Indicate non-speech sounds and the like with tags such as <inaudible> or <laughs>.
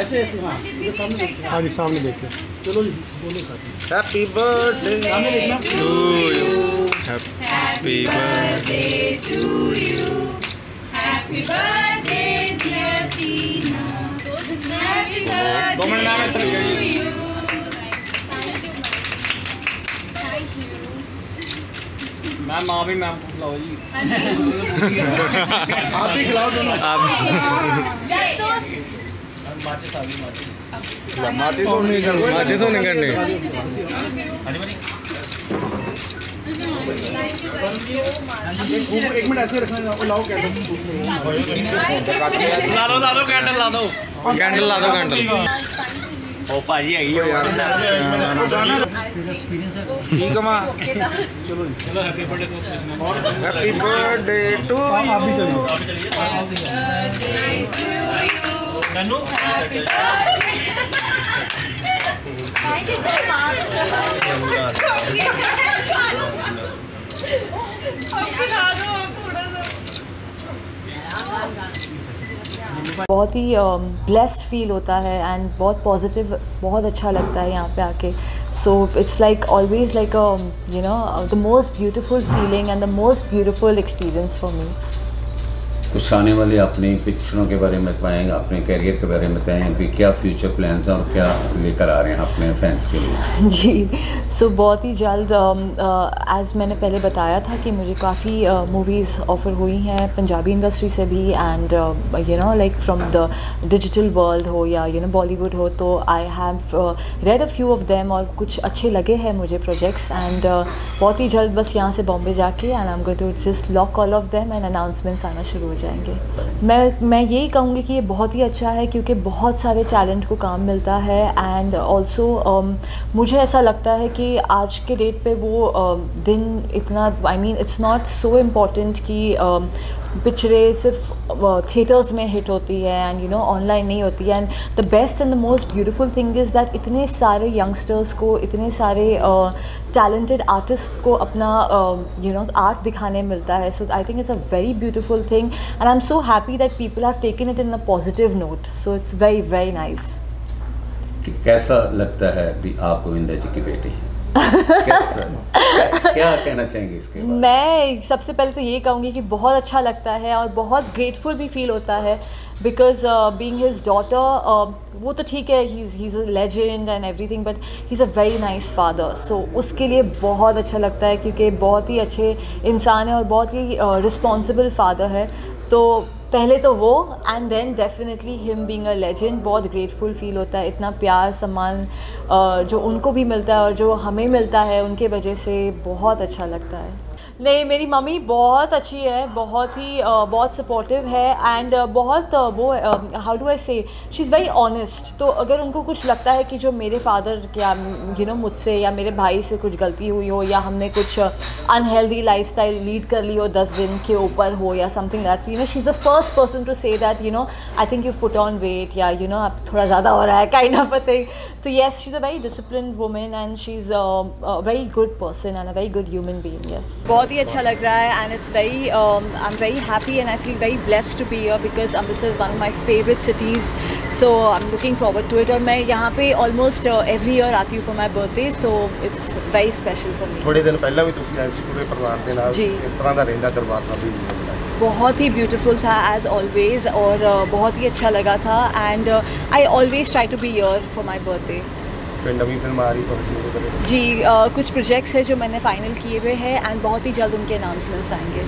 ऐसे ऐसे हाँ हाँ। जी सामने देखिए चलो जी बोलो हैप्पी बर्थडे सामने देखना। To you happy birthday dear Tina happy birthday to गई मैं माँ भी मैम को खिलाओ जी। आप भी खिलाओ दोनों। आप माचिस आ गई माचिस माचिस और नहीं करनी। माचिस और नहीं करनी। एक मिनट ऐसे रखना लाओ कैंडल ला दो ला दो कैंडल ला दो। कैंडल ला दो कैंडल ਉਹ ਭਾਜੀ ਹੈਗੀ ਉਹ ਯਾਰ ਐਕਸਪੀਰੀਅੰਸ ਹੈ ਠੀਕ ਆ ਮਾ ਚਲੋ ਚਲੋ ਹੈਪੀ ਬਰਥਡੇ ਕੋ ਔਰ ਹੈਪੀ ਬਰਥਡੇ ਟੂ ਯੂ ਆਪ ਵੀ ਚਲੋ ਆਪ ਚਲਿਏ birthday to you ਨਨੂ happy birthday thank you so much बहुत ही ब्लेस्ड फील होता है एंड बहुत पॉजिटिव बहुत अच्छा लगता है यहाँ पे आके। So it's like always like you know the most beautiful feeling and the most beautiful experience for me कुछ आने वाले अपनी पिक्चरों के बारे में बताएँ अपने करियर के बारे में बताएँ कि क्या फ्यूचर प्लान्स हैं और क्या लेकर आ रहे हैं अपने फैंस के लिए? <laughs> जी सो so, बहुत ही जल्द एज़ मैंने पहले बताया था कि मुझे काफ़ी मूवीज़ ऑफ़र हुई हैं पंजाबी इंडस्ट्री से भी and you know like from the digital world हो या यू नो बॉलीवुड हो तो I have read a few of them और कुछ अच्छे लगे हैं मुझे प्रोजेक्ट्स एंड बहुत ही जल्द बस यहाँ से बॉम्बे जाके and I am going to just lock all of them and announcements आना शुरू हो जाएँगे। मैं मैं यही कहूँगी कि ये बहुत ही अच्छा है क्योंकि बहुत सारे टैलेंट को काम मिलता है एंड ऑल्सो um, मुझे ऐसा लगता है कि आज के डेट पे वो um, दिन इतना I mean it's not so important कि um, पिक्चरें सिर्फ़ थिएटर्स में हिट होती है एंड यू नो ऑनलाइन नहीं होती है। And the best and the most beautiful thing is that इतने सारे यंगस्टर्स को इतने सारे टैलेंटेड uh, आर्टिस्ट को अपना यू नो आर्ट दिखाने मिलता है। So I think it's a very beautiful thing and I am so happy that people have taken it in a positive note so it's very very nice कि कैसा लगता है भी आप गोविंदा जी की बेटी कैसा क्या, कहना चाहेंगे इसके बारे में? सबसे पहले तो ये कहूँगी कि बहुत अच्छा लगता है और बहुत ग्रेटफुल भी फील होता है बिकॉज़ बींग हिज डॉटर वो तो ठीक है he is a legend and everything but he is a very nice father so उसके लिए बहुत अच्छा लगता है क्योंकि बहुत ही अच्छे इंसान है और बहुत ही रिस्पॉन्सिबल फादर है। तो पहले तो वो and then definitely him being a legend बहुत ग्रेटफुल फील होता है, इतना प्यार, सम्मान जो उनको भी मिलता है और जो हमें मिलता है, उनके वजह से बहुत अच्छा लगता है। नहीं मेरी मम्मी बहुत अच्छी है बहुत ही बहुत सपोर्टिव है एंड बहुत अ, वो हाउ डू आई से शी इज़ वेरी ऑनेस्ट तो अगर उनको कुछ लगता है कि जो मेरे फादर क्या यू नो मुझसे या मेरे भाई से कुछ गलती हुई हो या हमने कुछ अनहेल्दी लाइफ स्टाइल लीड कर ली हो दस दिन के ऊपर हो या something that you know she is the first person to say that you know I think you put on weight या यू नो आप थोड़ा ज़्यादा हो रहा है काइंड ऑफ़ अ थिंग तो yes she is a very discipline women and she is a very good person and a very good human being yes बहुत ही अच्छा लग रहा है and it's very I am very happy and I feel very blessed to be here because Amritsar is one of my favourite cities so I am looking forward to it और मैं यहाँ पे ऑलमोस्ट एवरी ईयर आती हूँ for my birthday so it's very special for me ਥੋੜੇ ਦਿਨ ਪਹਿਲਾਂ ਵੀ ਤੁਸੀਂ ਆਏ ਸੀ ਪੂਰੇ ਪਰਿਵਾਰ ਦੇ ਨਾਲ ਜੀ। ਇਸ ਤਰ੍ਹਾਂ ਦਾ ਰਹਿੰਦਾ ਦਰਬਾਰ ਸਾਹਿਬ ਵੀ ਹੁੰਦਾ ਹੈ। बहुत ही ब्यूटीफुल था एज़ ऑलवेज़ और uh, बहुत ही अच्छा लगा था and I always try to be year for my birthday जी आ, कुछ प्रोजेक्ट्स हैं जो मैंने फाइनल किए हुए हैं एंड बहुत ही जल्द उनके अनाउंसमेंट्स आएँगे